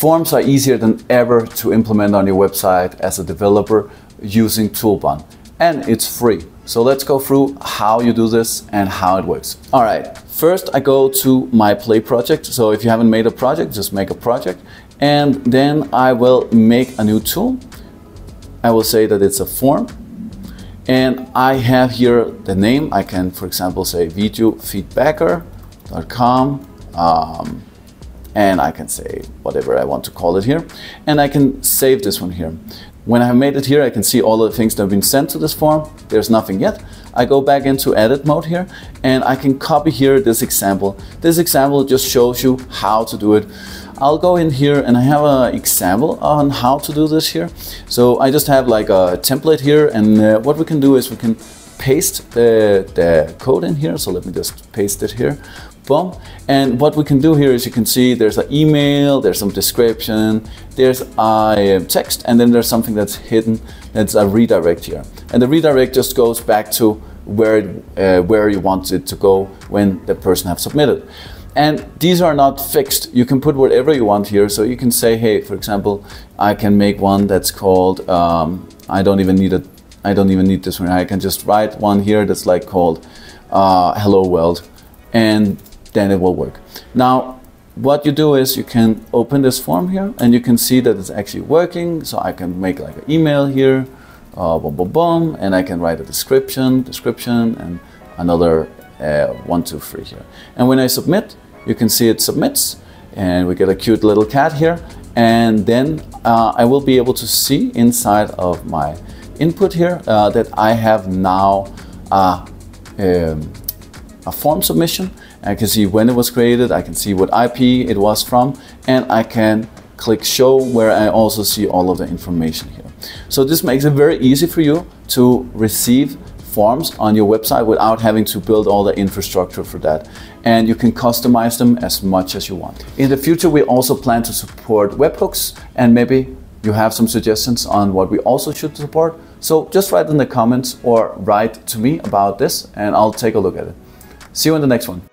Forms are easier than ever to implement on your website as a developer using Toolbun. And it's free. So let's go through how you do this and how it works. All right, first I go to my Play project. So if you haven't made a project, just make a project. And then I will make a new tool. I will say that it's a form. And I have here the name. I can, for example, say videofeedbacker.com. Um, and I can say whatever I want to call it here. And I can save this one here. When I have made it here, I can see all the things that have been sent to this form. There's nothing yet. I go back into edit mode here and I can copy here this example. This example just shows you how to do it. I'll go in here and I have an example on how to do this here. So I just have like a template here and uh, what we can do is we can paste the, the code in here. So let me just paste it here boom. And what we can do here is you can see there's an email, there's some description, there's a text, and then there's something that's hidden, that's a redirect here. And the redirect just goes back to where, uh, where you want it to go when the person have submitted. And these are not fixed. You can put whatever you want here. So you can say, hey, for example, I can make one that's called, um, I don't even need it. I don't even need this one. I can just write one here that's like called uh, hello world. And then it will work. Now, what you do is you can open this form here and you can see that it's actually working. So I can make like an email here, uh, boom, boom, boom, and I can write a description, description, and another uh, one, two, three here. And when I submit, you can see it submits and we get a cute little cat here. And then uh, I will be able to see inside of my input here uh, that I have now uh, um, a form submission I can see when it was created, I can see what IP it was from, and I can click show where I also see all of the information here. So this makes it very easy for you to receive forms on your website without having to build all the infrastructure for that. And you can customize them as much as you want. In the future, we also plan to support webhooks and maybe you have some suggestions on what we also should support. So just write in the comments or write to me about this and I'll take a look at it. See you in the next one.